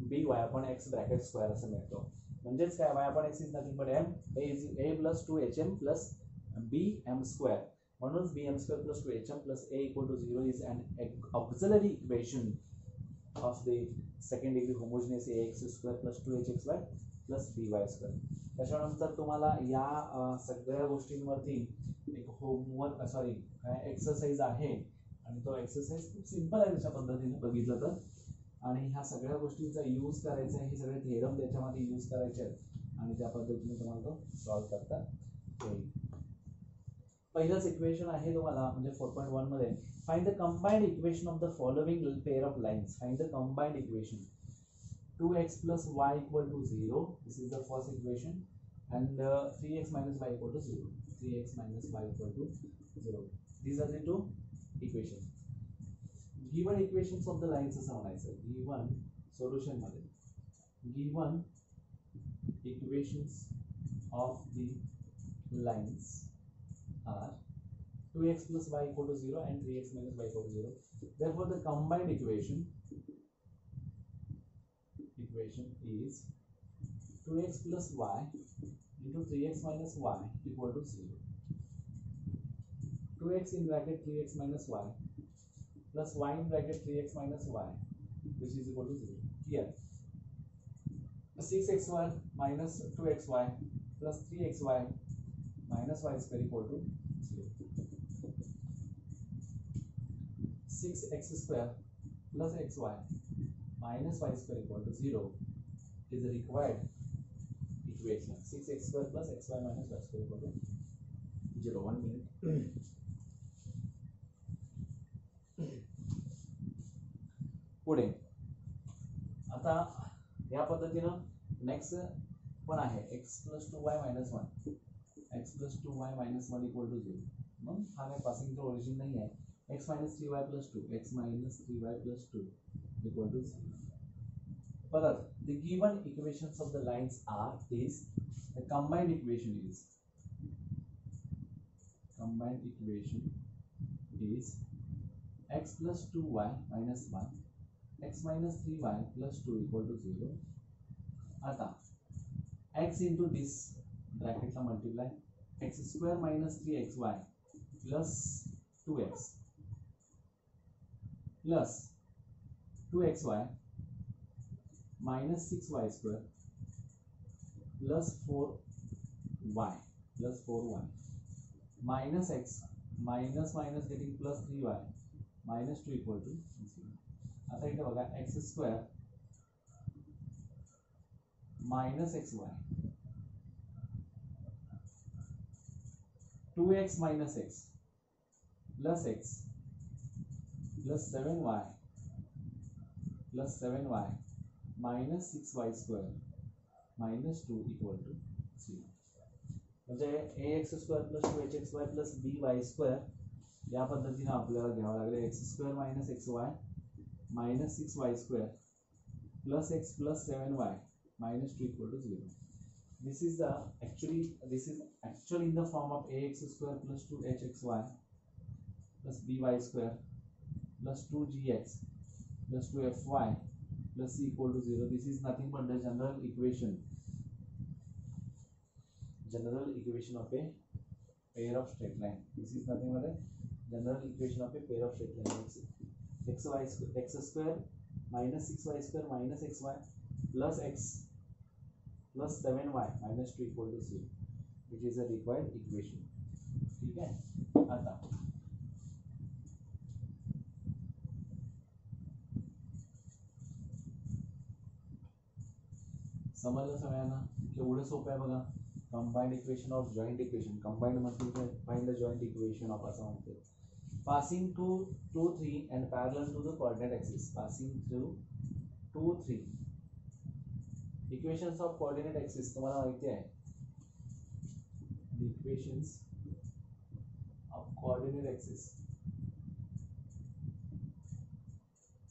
b y upon x bracket square असं मिळतो म्हणजेच काय y upon x is nothing but B M square म्हणून B M square plus two H M plus A equal to zero is and auxiliary equation of the second degree homogeneous A X square plus two H X Y plus B Y square त्याच्यानंतर तुम्हाला या सगळ्या गोष्टींवरती एक homework sorry exercise आहे. आणि तो exercise खूप सिंपल आहे तशा पद्धतीने बघितलं तर. आणि ह्या सगळ्या गोष्टींचा यूज करायचा हे सगळे थेरम त्याच्यामध्ये यूज करायचे आहेत. आणि त्या पद्धतीने तुम्हाला तो सॉल्व करता येईल. पहिलंच इक्वेशन आहे तुम्हाला म्हणजे फोर पॉईंट वन मध्ये find the combined equation of the following pair of lines find the combined equation 2x plus y equal to 0 this is the first equation and uh, 3x minus y equal to 0 3x minus y equal to 0 these are the two equations given equations of the lines असं म्हणायचं given solution मध्ये given equations of the lines are 2x plus y equal to 0 and 3x minus y equal to 0 therefore the combined equation equation is 2x plus y into 3x minus y equal to 0. 2x in bracket 3x minus y plus y in bracket 3x minus y which is equal to 0. Here 6xy minus 2xy plus 3xy minus y square equal to 0. 6x square plus xy minus y square equal to 0 is the required equation 6x square plus xy minus y square equal to zero one minute पुढे आता या पद्धतीनं next पण आहे X plus two Y minus one X plus two Y minus one equal to zero मग हा काय पासिंगचं origin नाही आहे X minus three Y plus two X minus three Y plus two equal to zero परत the given equations of the lines are is the combined equation is combined equation is x plus 2y minus 1 x minus 3y plus 2 equal to 0 आता x into this bracket La multiply x square minus 3xy plus 2x plus 2xy minus 6y square plus 4y plus 4y minus x minus minus getting plus 3y minus 2 equal to 0 आता इथे बघा x square minus xy 2x minus x plus x plus 7y plus 7y minus 6y square minus 2 equal to 0 म्हणजे A X square plus two H X Y plus B Y square या पद्धतीनं आपल्याला घ्यावं लागेल. X square minus X Y minus six Y square plus X plus seven Y minus two equal to zero. This is the actually this is actually in the form of ax square plus 2hxy plus by square plus 2gx plus 2fy plus c equal to 0 this is nothing but the general equation. General equation of a pair of straight line. This is nothing but a general equation of a pair of straight line. X x square minus 6y square minus xy plus x plus 7y minus 2 equal to 0 which is a required equation. ठीक आहे आता। समजलं सगळ्यांना केवढं सोपं आहे बघा. Combined equation of joint equation combined मध्ये find the joint equation of असं म्हणते. Passing two two three and parallel to the coordinate axis passing through two three equations of coordinate axis तुम्हाला माहिती आहे equations of coordinate axis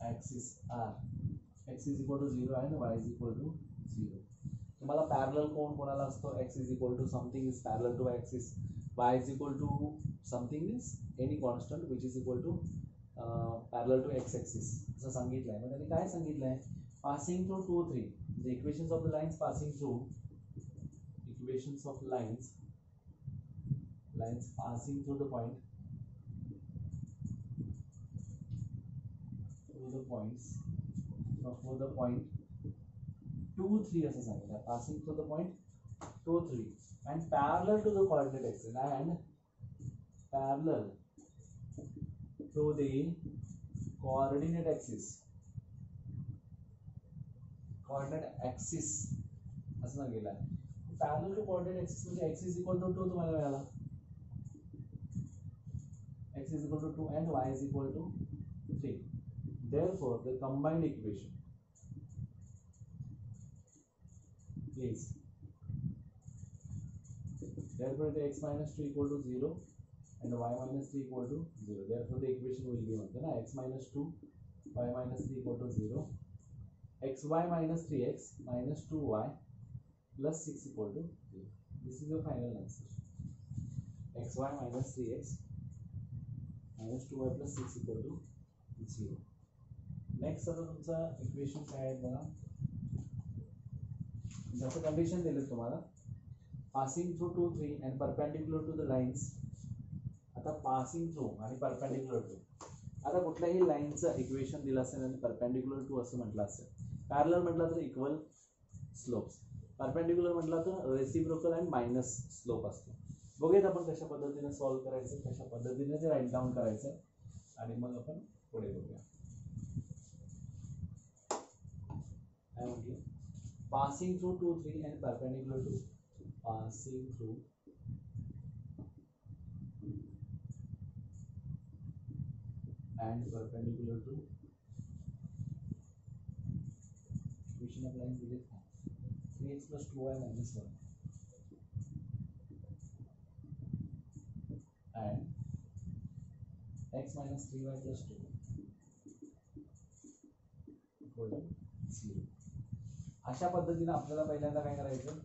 axis are X is equal to zero आहे Y is equal to zero तुम्हाला parallel कोण कोणाला असतो? X is equal to something is parallel to axis Y is equal to something is any constant which is equal to parallel to X axis असं सांगितलं आहे मग त्यांनी काय सांगितलं आहे passing through 2 3 the equations of the lines passing through equations of lines lines passing through the point through the points through the point 2 3 as assigned passing through the point 2 3 and parallel to the coordinate axis and parallel to the coordinate axis coordinate axis असं सांगितलं आहे parallel to coordinate axis म्हणजे is equal to two तुम्हाला मिळाला x is equal to two and y is equal to three therefore the combined equation is therefore the x minus 2 equal to 0 and y minus 3 equal to 0 therefore the equation will म्हणतो ना x minus 2 y minus 3 equal to 0 X Y minus three X minus two Y plus six equal to three this is a final answer X Y minus three X minus two Y plus six equal to zero next आता तुमचं equation काय आहे बघा. जसं condition दिलं तुम्हाला. Passing through two three and perpendicular to the lines आता passing through आणि परपेंडिक्युलर टू आता कुठल्याही लाईनचं इक्वेशन दिलं असेल आणि परपॅन्डिक्युलर टू असं म्हटलं असेल. पॅरलर म्हटला तर इक्वल स्लोप्स परपेंडिक्युलर म्हटला तर रेसिप्रोकल अँड मायनस स्लोप असतो. बघूयात आपण कशा पद्धति सॉल्व्ह करायचं, कशा पद्धतीने ते राईट डाऊन मग आपण पुढे बघूया. Passing through two three and perpendicular to passing through and perpendicular to equation of line दिले 3x plus 2y minus 1 and x minus 3y plus 2 equal to 0 अशा पद्धतीने आपल्याला पहिल्यांदा काय करायचं?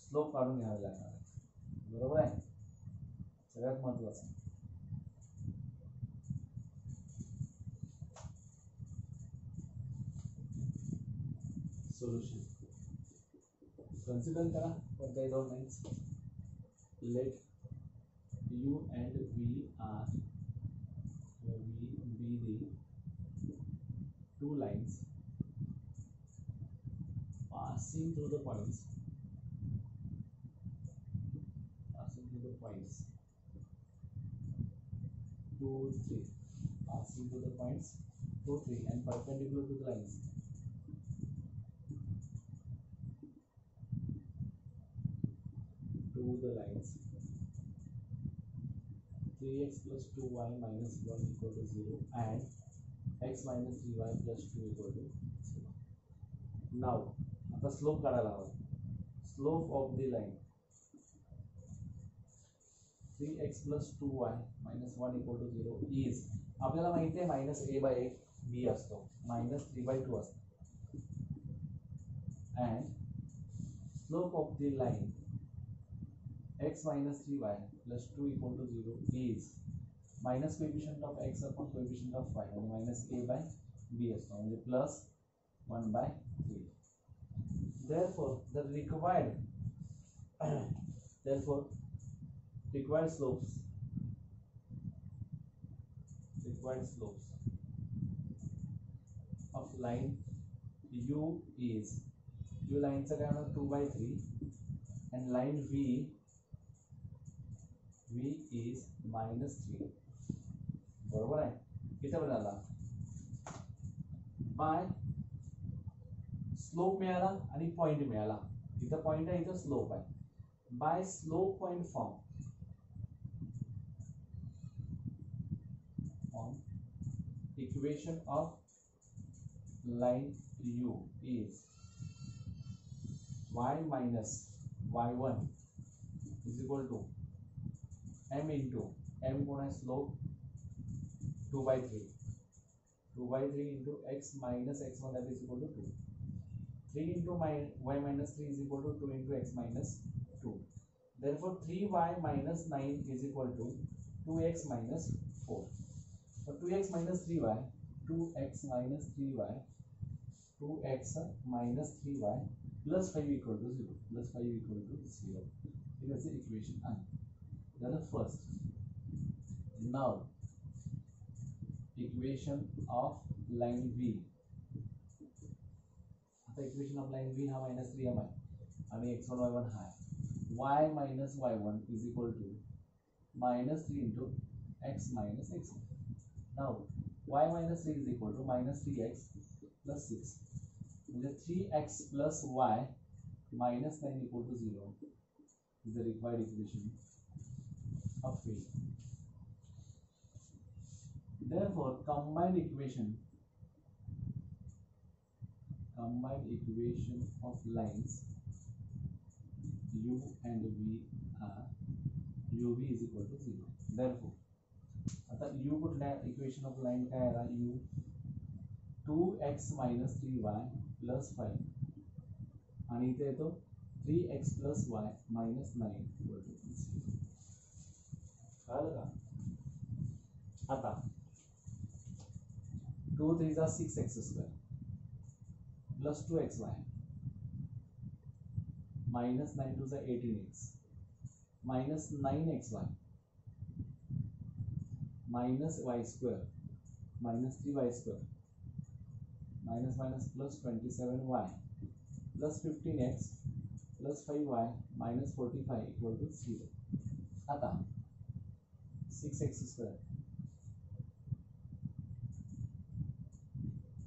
स्लोप काढून घ्यावे लागणार बरोबर आहे? सगळ्यात solution. Consider the what they don't. Let u and v are v the two lines passing through the points. Passing through the points. Two three. Passing through the points. Two three. And perpendicular to the lines. To the lines 3x plus 2y minus 1 equal to 0 and x minus 3y plus 2 equal to 0. Now, आता slope काढायला हवा slope of the line 3x plus 2y minus 1 equal to 0 is आपल्याला माहिती आहे minus A by एक B असतो minus three by two असतो and slope of the x minus 3y plus 2 equal to 0 is minus coefficient of x upon coefficient of y म्हणजे minus a by b असतो म्हणजे plus 1 by 3 therefore the required therefore required slopes required slopes of line u is u line चा काय होणार 2 by 3 and line v V is minus three बरोबर आहे? इथं वेळ आला बाय स्लोप मिळाला आणि पॉईंट मिळाला. इथं पॉईंट आहे इथं स्लोप आहे. By slope point form equation equation of line u is y minus y1 is equal to M into M गुण है slope two by three two by three into X minus X one that is equal to two three into my Y minus three is equal to two into X minus two therefore three Y minus nine is equal to two X minus four और two X minus three Y two X minus three Y two X minus three Y plus five equal to zero plus five equal to zero equation I that is first now equation of line V आता equation of line V हा minus 3m आहे आणि x1 y1 हा y minus y1 is equal to minus 3 into x minus x1 now y minus 3 is equal to minus 3x plus 6 म्हणजे 3x plus y minus 9 equal to 0 is the required equation of V. Therefore, combined equation combined equation of lines u and v are uv is equal to 0. Therefore, आता u कुठल्या equation of line काय आला u 2x minus 3y plus 5 आणि इथे येतो 3x plus y minus 9 equal to 0. कळलं का आता 2 3 जा 6x square plus 2xy minus 9 to the 18x minus 9xy minus y square minus 3y square minus minus plus 27y plus 15x plus 5y minus 45 equal to 0 आता 6x square.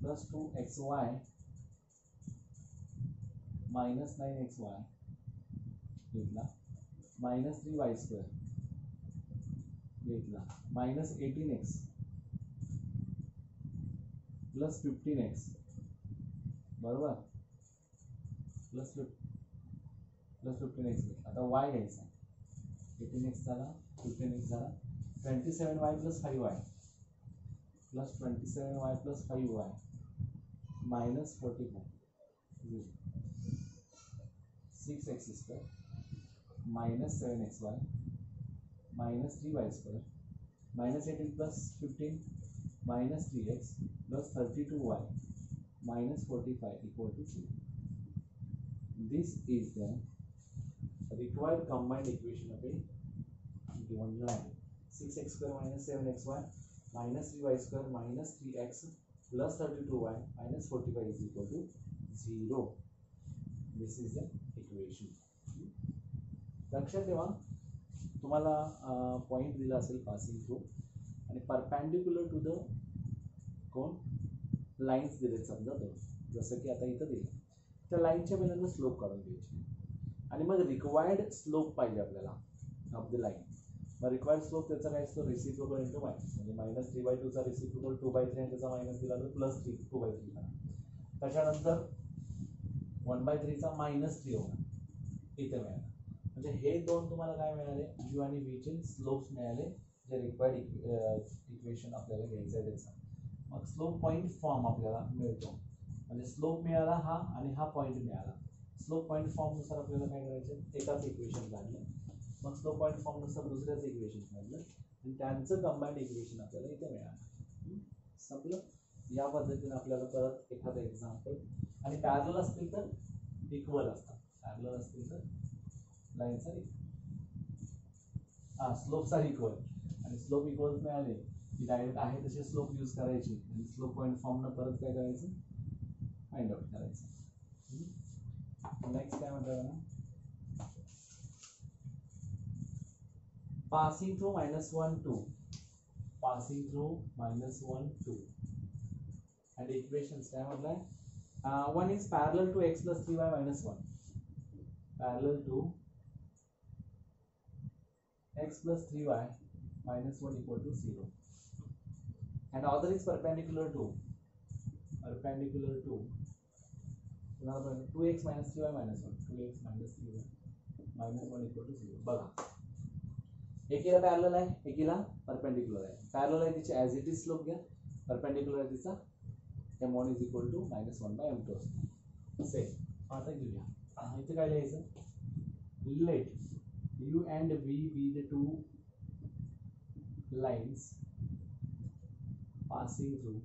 Plus 2xy minus 9xy घेतला minus three y square घेतला minus eighteen x plus fifteen x बरोबर? Plus फिफ plus fifteen x आता y घ्यायचा. Eighteen x झाला fifteen x झाला twenty seven y plus five y plus twenty seven y plus five y minus forty five six x square minus seven x y minus three y square minus eighteen plus fifteen minus three x plus thirty two y minus 45 equal to 0. This is the required combined equation of a given line. Six x square minus seven x y minus three y square minus three x plus thirty two y minus forty five is equal to zero this is the equation लक्षात ठेवा तुम्हाला point दिला असेल passing through आणि perpendicular to the कोण? Lines दिलेत समजा दोन. जसं की आता इथं दिलं. त्या लाईनच्या पहिल्यांदा स्लोप काढून घ्यायची. आणि मग रिक्वायर्ड स्लोप पाहिजे आपल्याला ऑफ द लाईन मग रिक्वायर्ड स्लोप त्याचा काय असतो? रेसिप्रोकल इंटू मायनस म्हणजे मायनस थ्री बाय टूचा रेसिप्रोकल टू बाय थ्री आणि त्याचा मायनस दिला तर plus three two by three त्याच्यानंतर वन बाय थ्रीचा मायनस थ्री होणार. इथे मिळाला. म्हणजे हे दोन तुम्हाला काय मिळाले? यू आणि बीचे स्लोप्स मिळाले जे रिक्वायर्ड इक्वेशन आपल्याला घ्यायचं आहे त्याचा. मग स्लोप पॉईंट फॉर्म आपल्याला मिळतो. म्हणजे स्लोप मिळाला हा आणि हा पॉईंट मिळाला. स्लोप पॉईंट फॉर्मनुसार आपल्याला काय करायचं? एकाच इक्वेशन काढलं मग स्लोप पॉईंट फॉर्मनुसार दुसऱ्याच इक्वेशन काढलं. आणि त्यांचं कंबाईंड इक्वेशन आपल्याला इथे मिळालं. संपलं? या पद्धतीने आपल्याला परत एखादं एक्झाम्पल आणि पॅरल असतील तर इक्वल असतात. पॅरल असतील तर लाईनचा हां स्लोपचा इक्वल आणि स्लोप इक्वल मिळाले की डायरेक्ट आहे तसे स्लोप यूज करायची. आणि स्लोप पॉईंट फॉर्मनं परत काय करायचं? फाइंड आउट करायचं. नेक्स्ट काय म्हणतात? ना passing through minus one two passing through minus one two and equations काय म्हटलंय one is parallel to X plus three Y minus one parallel to X plus three Y minus 1 equal to 0 and other is perpendicular to perpendicular to another 2x minus 3y minus 1 2x minus 3y minus 1 equal to 0 बघा एकीला parallel आहे, एकीला perpendicular आहे. Parallel आहे तिची as it is slope घ्या. Perpendicular आहे तिचा. M one is equal to minus one by m two असतो. आता घेऊया. इथे काय लिहायचं? Let u and v be the two lines passing through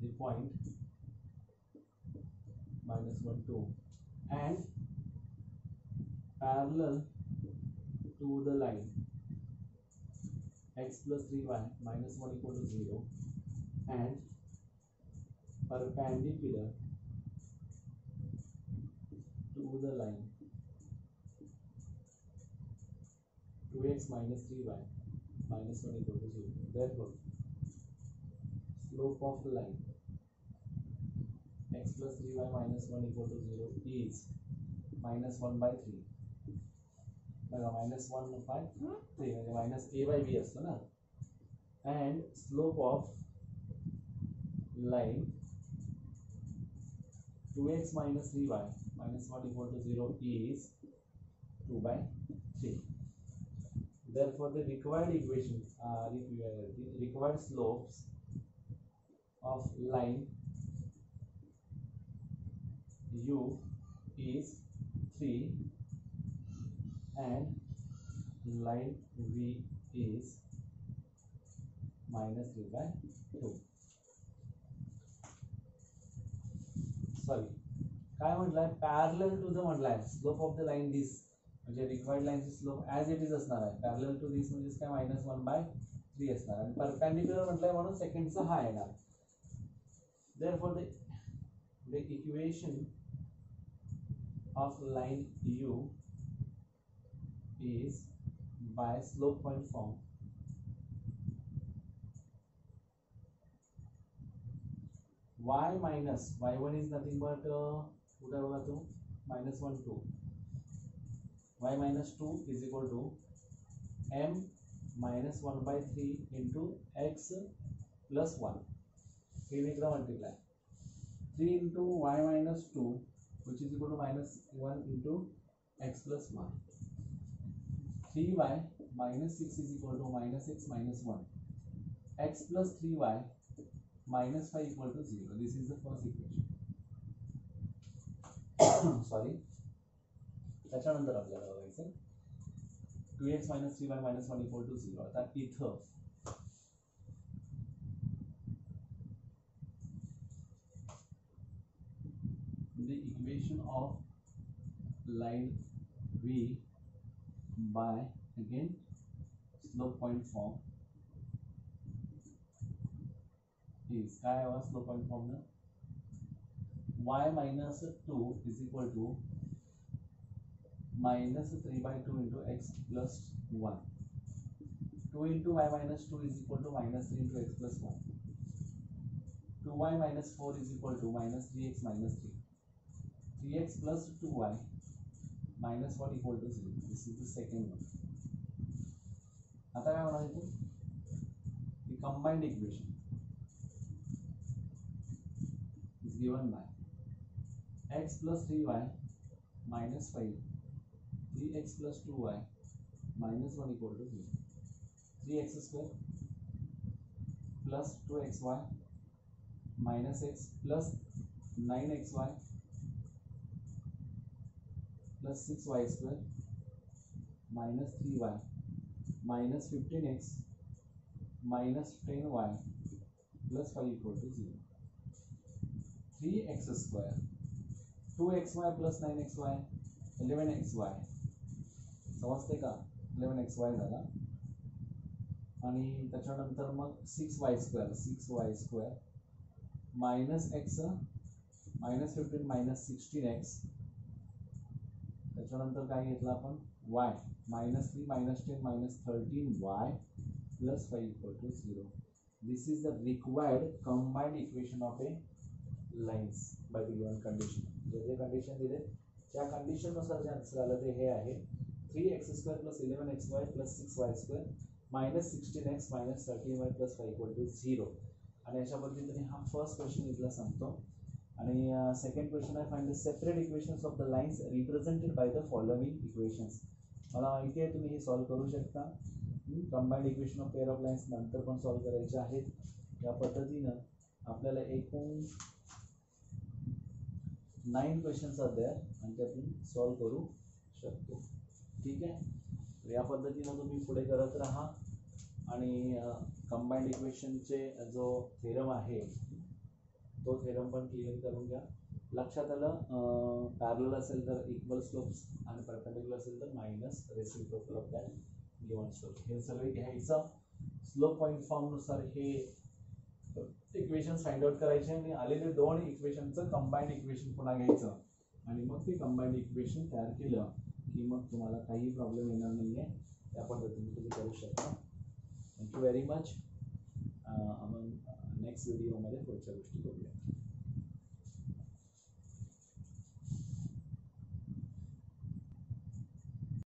the point minus 1 2 and parallel to the line x plus 3y minus 1 equal to 0 and perpendicular to the line 2x minus 3y minus 1 equal to 0. Therefore, slope of the line x plus 3y minus 1 equal to 0 is minus 1 by 3 बघा minus one by three म्हणजे minus A by B असतं ना and slope of line two X minus three Y minus one equal to zero is two by three therefore the required equation uh, the required slopes of line u is 3 and line v is minus 3 by 2 sorry काय म्हटलंय? Parallel to the म्हटलंय slope of the line this म्हणजे required लाईनची slope as it is असणार आहे. Parallel to this म्हणजेच काय? Minus one by three असणार आणि परपॅन्डिक्युलर म्हटलंय म्हणून सेकंडचा हा येणार. Therefore the equation of line u is by slope point form. Y minus y1 is nothing but uh, कुठे आहे बघा तो minus 1 2 y minus 2 is equal to m minus one by three into x plus one हे इकडं multiply three into y minus two which is equal to minus one into x plus one three y minus six is equal to minus x minus one x plus three y minus five equal to zero this is the first equation sorry त्याच्यानंतर आपल्याला बघायचं two x minus three y minus one equal to zero आता इथं the equation of line V by again slope point form is काय हवा slope point form ना y minus 2 is equal to minus 3 by 2 into x plus 1 2 into y minus 2 is equal to minus 3 into x plus 1 2y minus 4 is equal to minus 3x minus 3 3x plus 2y minus 1 equal to 0. This is the second one. आता काय होणार इथे the combined equation is given by x plus 3y minus 5 3x plus 2y minus 1 equal to 0 3x square plus 2xy minus x plus 9xy plus six y square minus three y minus fifteen x minus ten y plus five equal to zero three x square two x y plus nine x y eleven x y समजते का? Eleven x y झाला. आणि त्याच्यानंतर मग six y square six y square minus x minus fifteen minus sixteen x त्याच्यानंतर काय घेतलं आपण? Y minus three minus ten minus thirteen y plus five equal to zero this is the required combined equation of a lines by the given condition जे जे condition दिले त्या कंडिशननुसार जे answer आलं ते हे आहे. Three x square plus eleven x y plus six y square minus sixteen x minus thirteen y plus five equal to zero आणि अशा पद्धतीने हा फर्स्ट क्वेश्चन इथला सांगतो आणि सेकंड क्वेश्चन आहे find the separate equations of the lines represented by the following equations मला माहिती आहे तुम्ही हे सॉल्व्ह करू शकता. Combined equation of pair of lines नंतर पण सॉल्व्ह करायचे आहेत. या पद्धतीनं आपल्याला एकूण नाईन क्वेश्चन्स आहेत द्या आणि त्यातून सॉल्व्ह करू शकतो. ठीक आहे? या पद्धतीनं तुम्ही पुढे करत राहा. आणि कंबाईंड इक्वेशनचे जो थेरम आहे तो थेरम पण क्लिअर करून घ्या. लक्षात आलं पॅरल असेल तर इक्वल स्लोप्स आणि परपेंडिक्युलर असेल तर minus reciprocal of that given slope हे सगळे घ्यायचं. स्लोप पॉईंट फॉर्मनुसार हे इक्वेशन फाइंड आउट करायचे आणि आलेले दोन इक्वेशनचं कंबाईंड इक्वेशन पुन्हा घ्यायचं. आणि मग ते कंबाईंड इक्वेशन तयार केलं की मग तुम्हाला काही प्रॉब्लेम येणार नाही आहे त्या पद्धतीने तुम्ही करू शकता. थँक्यू व्हेरी मच आपण नेक्स्ट व्हिडिओमध्ये पुढच्या गोष्टी बघूया